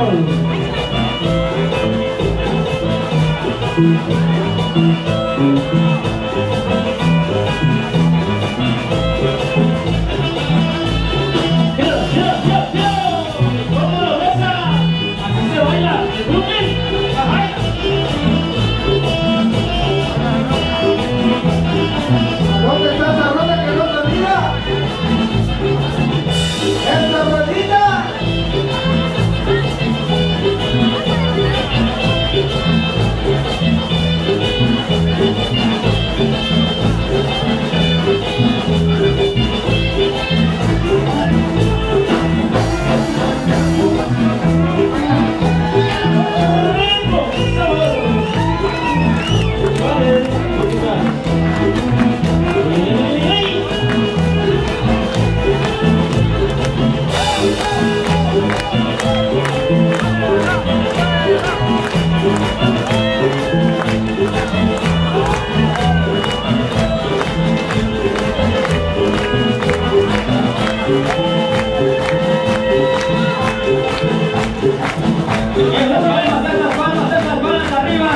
Thank you.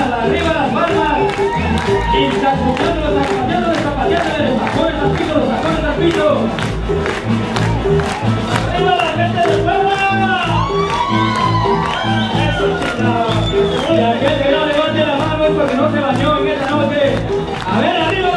palmas, arriba las palmas. Y sacudiendo los zapateando, zapateando, sacones al pito, los sacones al pito. Arriba la gente de palma. Eso chicos. Y aquel que no levante la mano es porque no se bañó en esta noche. A ver, arriba.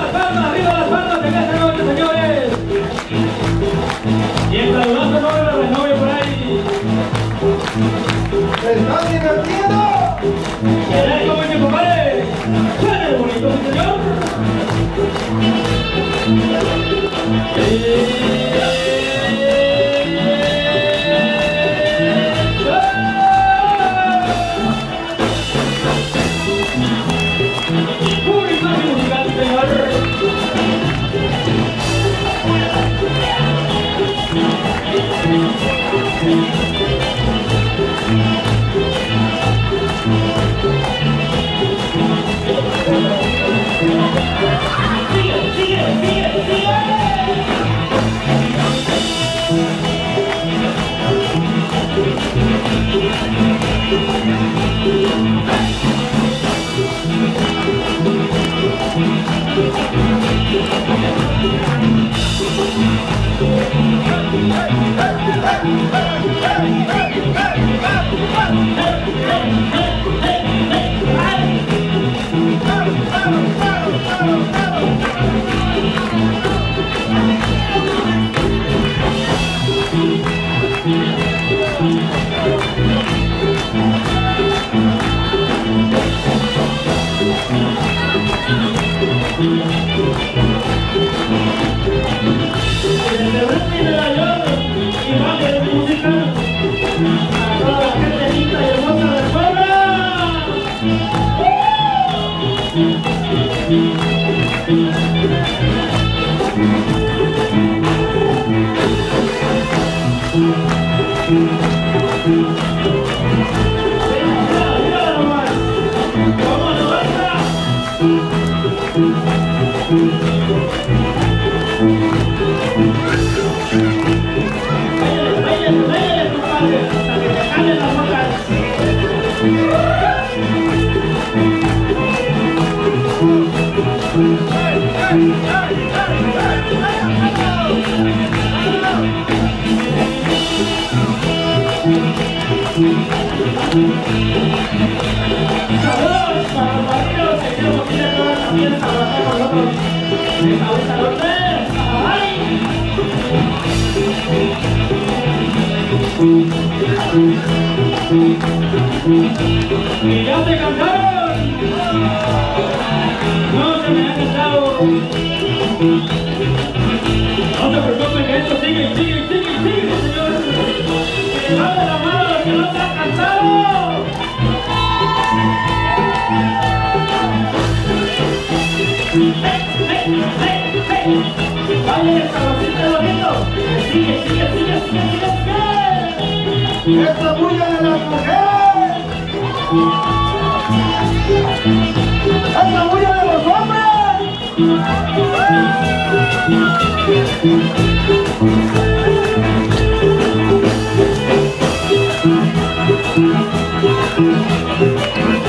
Oh, oh, oh, oh. Thank you. ¿Y ya te cantaron? No se me ha cantado. No se preocupen que esto sigue, sigue, sigue, sigue, señor. Vaya, sabrosito bonito. Sigue, sigue, sigue, sigue, sigue, sigue. ¡Esta bulla de las mujeres! ¡Esta bulla de los hombres! ¿Y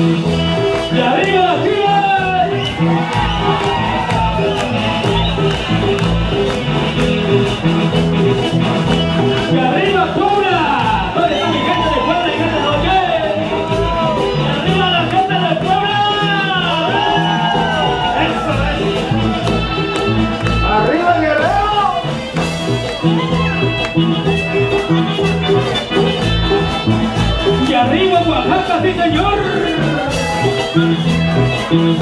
¡Y arriba Thank